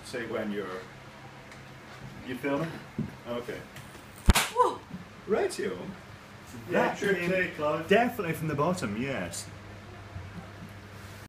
just say when you're. You filming? Okay. right Yeah, That trip take, definitely from the bottom, yes.